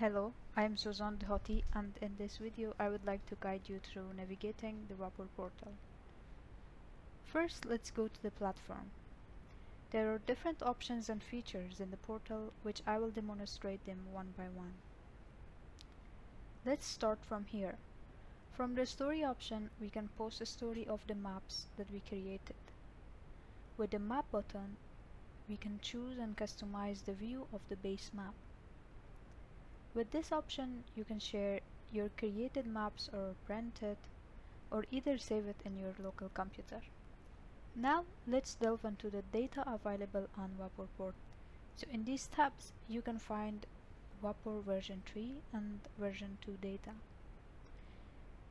Hello, I am Suzanne Dhoti and in this video I would like to guide you through navigating the WaPOR portal. First, let's go to the platform. There are different options and features in the portal which I will demonstrate them one by one. Let's start from here. From the story option, we can post a story of the maps that we created. With the map button, we can choose and customize the view of the base map. With this option, you can share your created maps or print it, or either save it in your local computer. Now, let's delve into the data available on Vaporport. So in these tabs, you can find WaPOR version 3 and version 2 data.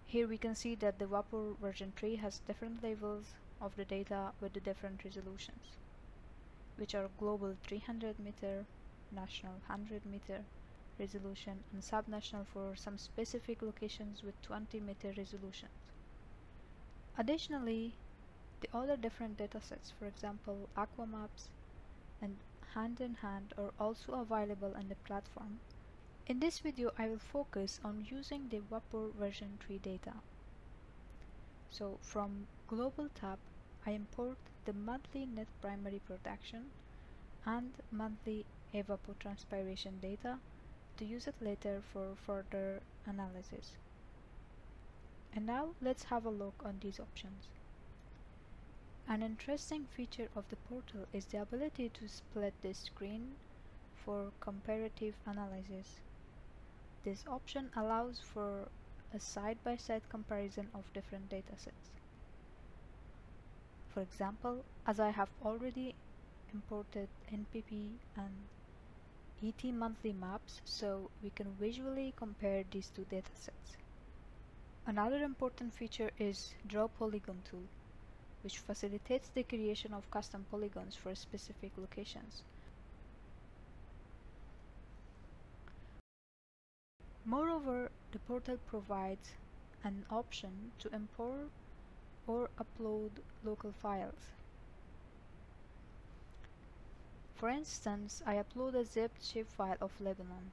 Here we can see that the WaPOR version 3 has different levels of the data with the different resolutions, which are global 300 meter, national 100 meter, resolution and subnational for some specific locations with 20 meter resolution. Additionally, the other different datasets, for example Aquamaps and Hand in Hand are also available on the platform. In this video I will focus on using the WaPOR version 3 data. So from Global tab I import the monthly net primary production and monthly evapotranspiration data to use it later for further analysis. And now let's have a look on these options. An interesting feature of the portal is the ability to split the screen for comparative analysis. This option allows for a side-by-side -side comparison of different datasets. For example, as I have already imported NPP and ET monthly maps so we can visually compare these two datasets. Another important feature is Draw Polygon tool, which facilitates the creation of custom polygons for specific locations. Moreover, the portal provides an option to import or upload local files. For instance, I upload a zipped shapefile of Lebanon.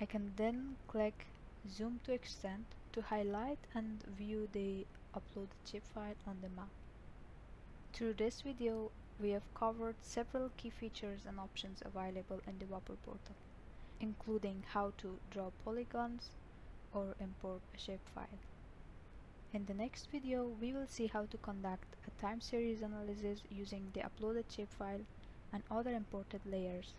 I can then click zoom to extent to highlight and view the uploaded shapefile on the map. Through this video, we have covered several key features and options available in the WaPOR portal including how to draw polygons or import a shapefile. In the next video, we will see how to conduct a time series analysis using the uploaded shapefile and other imported layers.